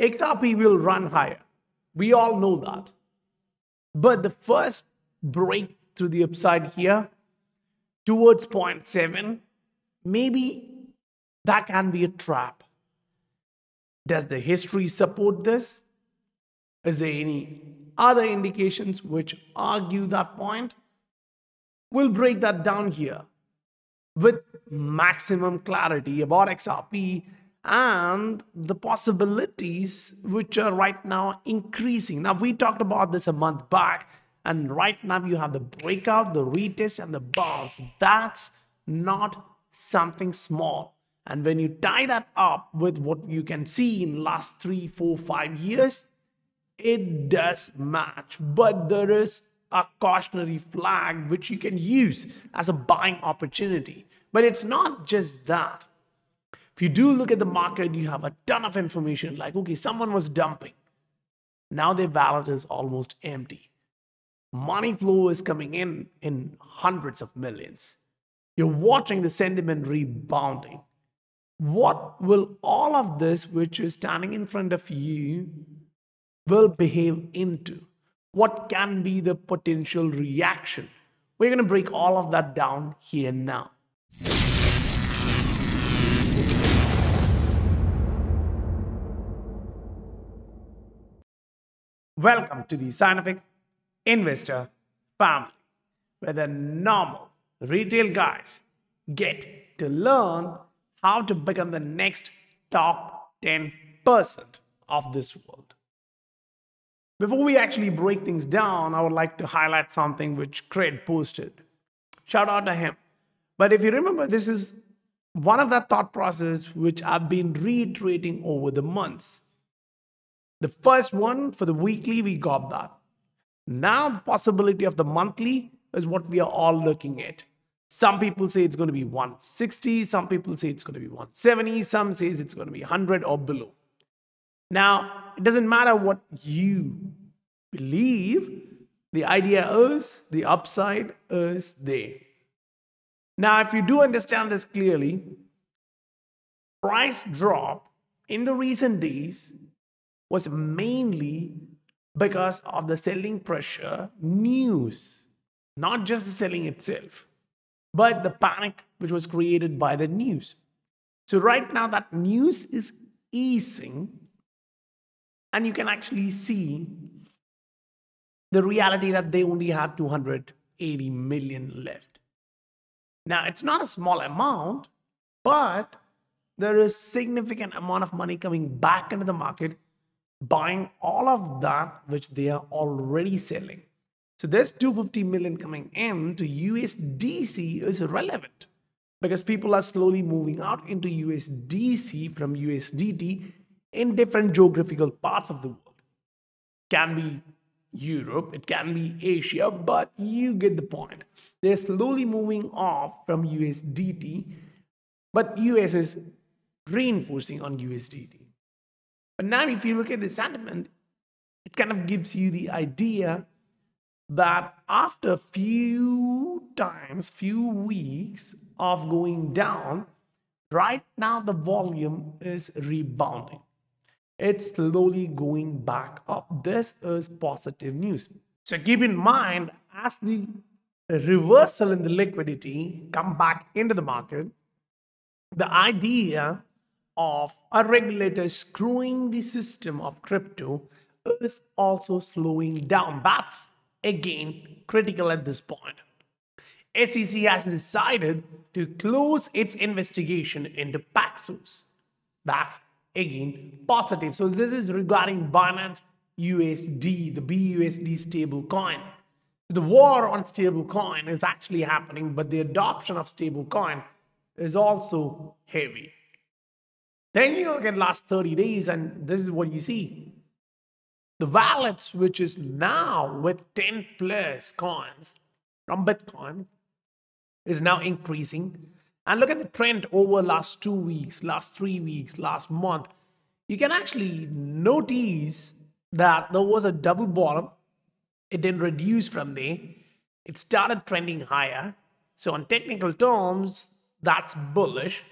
XRP will run higher. We all know that. But the first break to the upside here towards 0.7, maybe that can be a trap. Does the history support this? Is there any other indications which argue that point? We'll break that down here with maximum clarity about XRP and the possibilities which are right now increasing. Now, we talked about this a month back, and right now you have the breakout, the retest, and the bounce. That's not something small. And when you tie that up with what you can see in last three, four, five years, it does match. But there is a cautionary flag which you can use as a buying opportunity. But it's not just that. If you do look at the market, you have a ton of information like, okay, someone was dumping. Now their wallet is almost empty. Money flow is coming in in hundreds of millions. You're watching the sentiment rebounding. What will all of this, which is standing in front of you, will behave into? What can be the potential reaction? We're going to break all of that down here now. Welcome to the Scientific Investor family, where the normal retail guys get to learn how to become the next top 10% of this world. Before we actually break things down, I would like to highlight something which Craig posted. Shout out to him. But if you remember, this is one of that thought process which I've been reiterating over the months. The first one for the weekly, we got that. Now, the possibility of the monthly is what we are all looking at. Some people say it's going to be 160, some people say it's going to be 170, some say it's going to be 100 or below. Now, it doesn't matter what you believe, the idea is the upside is there. Now, if you do understand this clearly, price drop in the recent days was mainly because of the selling pressure news, not just the selling itself, but the panic which was created by the news. So, right now, that news is easing and you can actually see the reality that they only have 280 million left. Now, it's not a small amount, but there is significant amount of money coming back into the market buying all of that which they are already selling. So this 250 million coming in to USDC is relevant because people are slowly moving out into USDC from USDT in different geographical parts of the world. Can be Europe, it can be Asia, but you get the point. They're slowly moving off from USDT, but US is reinforcing on USDT. But now, if you look at the sentiment, it kind of gives you the idea that after a few times, few weeks of going down, right now the volume is rebounding it's slowly going back up. This is positive news. So keep in mind, as the reversal in the liquidity come back into the market, the idea of a regulator screwing the system of crypto is also slowing down. That's again critical at this point. SEC has decided to close its investigation into Paxos. That's again positive. So this is regarding Binance USD, the BUSD stable coin. The war on stable coin is actually happening, but the adoption of stable coin is also heavy. Then you look at last 30 days, and this is what you see. The wallets, which is now with 10 plus coins from Bitcoin, is now increasing and look at the trend over last two weeks, last three weeks, last month, you can actually notice that there was a double bottom. It didn't reduce from there. It started trending higher. So on technical terms, that's bullish.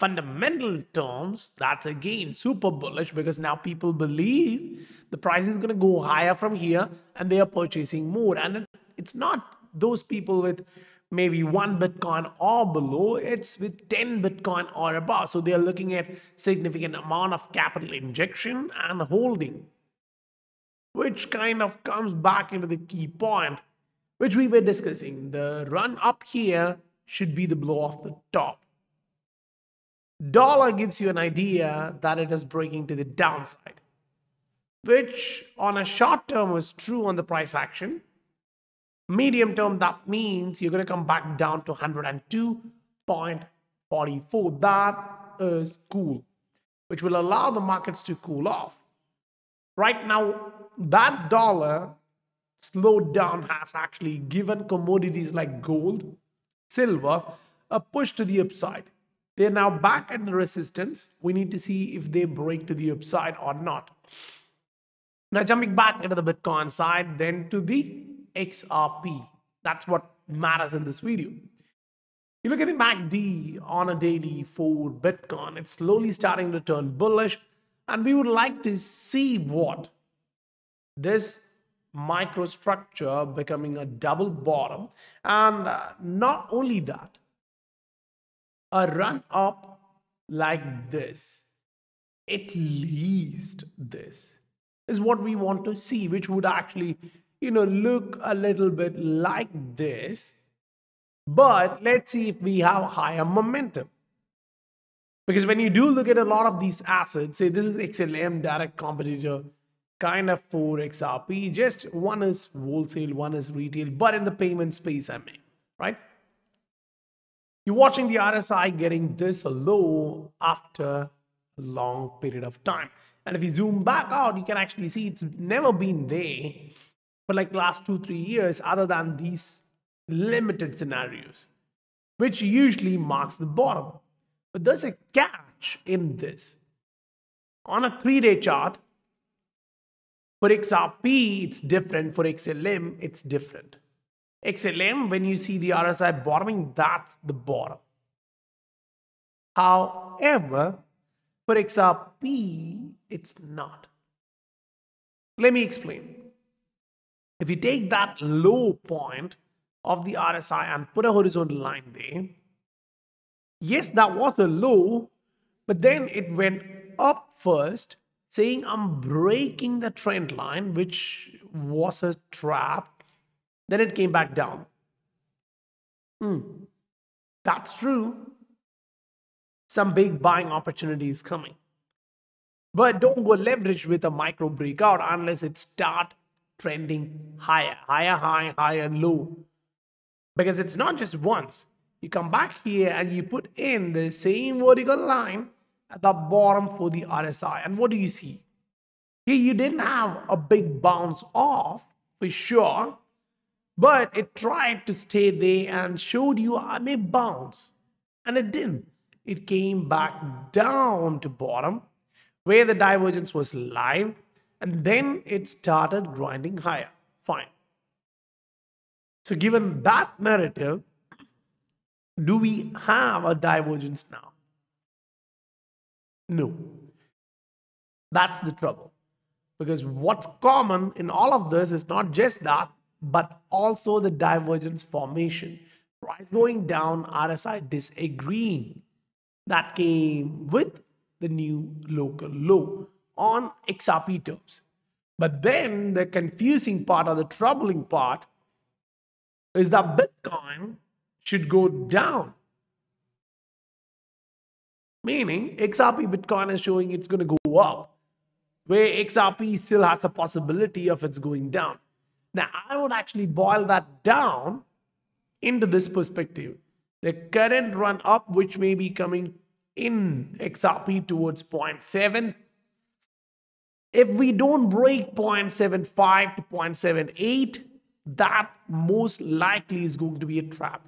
Fundamental terms, that's again super bullish because now people believe the price is going to go higher from here and they are purchasing more. And it's not those people with maybe one Bitcoin or below, it's with 10 Bitcoin or above. So they are looking at significant amount of capital injection and holding, which kind of comes back into the key point, which we were discussing. The run up here should be the blow off the top. Dollar gives you an idea that it is breaking to the downside, which on a short term was true on the price action. Medium term, that means you're going to come back down to 102.44. That is cool, which will allow the markets to cool off. Right now, that dollar slowdown has actually given commodities like gold, silver, a push to the upside. They're now back at the resistance. We need to see if they break to the upside or not. Now jumping back into the Bitcoin side, then to the XRP. That's what matters in this video. You look at the MACD on a daily for Bitcoin, it's slowly starting to turn bullish. And we would like to see what this microstructure becoming a double bottom. And uh, not only that, a run up like this, at least this is what we want to see, which would actually, you know, look a little bit like this. But let's see if we have higher momentum. Because when you do look at a lot of these assets, say this is XLM, direct competitor, kind of for XRP, just one is wholesale, one is retail, but in the payment space, I mean, right? You're watching the RSI getting this low after a long period of time. And if you zoom back out, you can actually see it's never been there for like last two, three years, other than these limited scenarios, which usually marks the bottom. But there's a catch in this. On a three-day chart, for XRP, it's different. For XLM, it's different. XLM, when you see the RSI bottoming, that's the bottom. However, for XRP, it's not. Let me explain. If you take that low point of the RSI and put a horizontal line there, yes, that was the low, but then it went up first, saying I'm breaking the trend line, which was a trap then it came back down. Hmm. That's true. Some big buying opportunity is coming. But don't go leverage with a micro breakout unless it start trending higher, higher, high, higher, low. Because it's not just once. You come back here and you put in the same vertical line at the bottom for the RSI. And what do you see? Here you didn't have a big bounce off for sure, but it tried to stay there and showed you I may bounce. And it didn't. It came back down to bottom where the divergence was live and then it started grinding higher. Fine. So given that narrative, do we have a divergence now? No. That's the trouble. Because what's common in all of this is not just that, but also the divergence formation. Price going down, RSI disagreeing. That came with the new local low on XRP terms. But then the confusing part or the troubling part is that Bitcoin should go down. Meaning XRP Bitcoin is showing it's going to go up, where XRP still has a possibility of it's going down. Now, I would actually boil that down into this perspective. The current run up, which may be coming in XRP towards 0.7, if we don't break 0.75 to 0.78, that most likely is going to be a trap.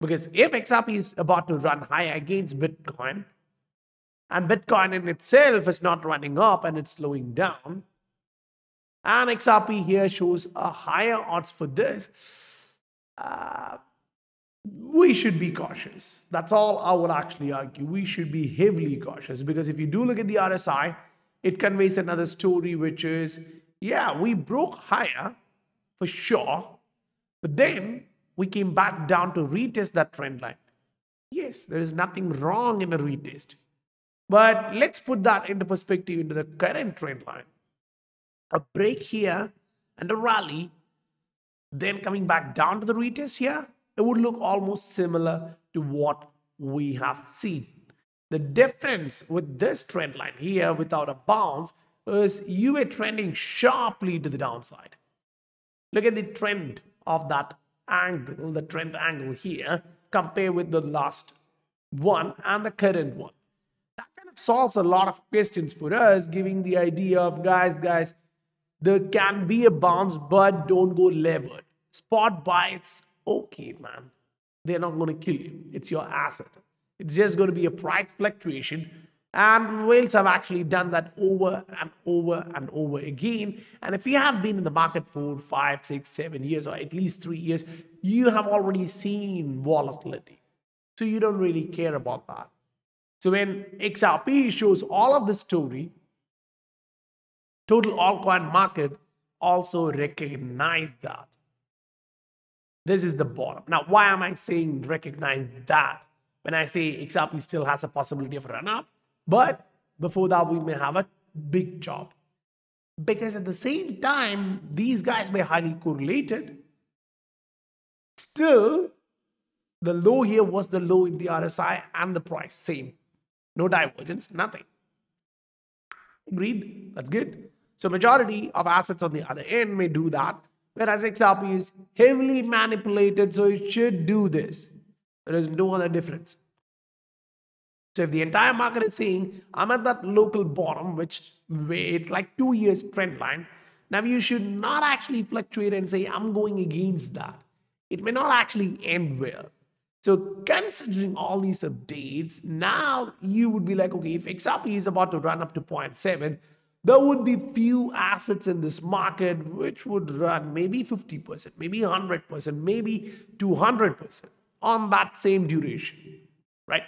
Because if XRP is about to run high against Bitcoin, and Bitcoin in itself is not running up and it's slowing down, and XRP here shows a higher odds for this. Uh, we should be cautious. That's all I would actually argue. We should be heavily cautious because if you do look at the RSI, it conveys another story, which is yeah, we broke higher for sure, but then we came back down to retest that trend line. Yes, there is nothing wrong in a retest. But let's put that into perspective into the current trend line. A break here and a rally, then coming back down to the retest here, it would look almost similar to what we have seen. The difference with this trend line here without a bounce is you were trending sharply to the downside. Look at the trend of that angle, the trend angle here, compare with the last one and the current one. That kind of solves a lot of questions for us, giving the idea of guys, guys, there can be a bounce, but don't go levered. Spot buys, okay, man. They're not going to kill you. It's your asset. It's just going to be a price fluctuation. And whales have actually done that over and over and over again. And if you have been in the market for five, six, seven years, or at least three years, you have already seen volatility. So you don't really care about that. So when XRP shows all of the story, total altcoin market also recognize that. This is the bottom. Now, why am I saying recognize that? When I say XRP still has a possibility of run up, but before that, we may have a big chop. Because at the same time, these guys were highly correlated. Still, the low here was the low in the RSI and the price, same. No divergence, nothing. Agreed? That's good. So majority of assets on the other end may do that, whereas XRP is heavily manipulated, so it should do this. There is no other difference. So if the entire market is saying, I'm at that local bottom, which it's like two years trend line, now you should not actually fluctuate and say, I'm going against that. It may not actually end well. So considering all these updates, now you would be like, okay, if XRP is about to run up to 0.7, there would be few assets in this market which would run maybe 50%, maybe 100%, maybe 200% on that same duration, right?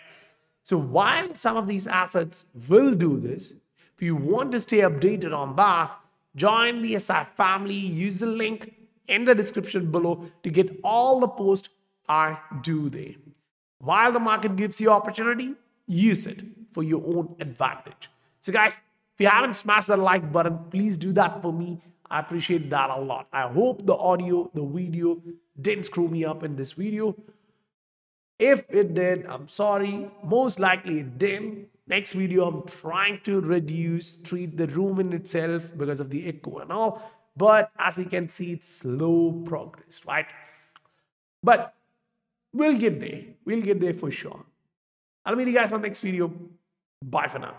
So while some of these assets will do this, if you want to stay updated on that, join the SI family, use the link in the description below to get all the posts I do there. While the market gives you opportunity, use it for your own advantage. So guys, you haven't smashed that like button, please do that for me. I appreciate that a lot. I hope the audio, the video didn't screw me up in this video. If it did, I'm sorry. Most likely it didn't. Next video, I'm trying to reduce, treat the room in itself because of the echo and all. But as you can see, it's slow progress, right? But we'll get there. We'll get there for sure. I'll meet you guys on next video. Bye for now.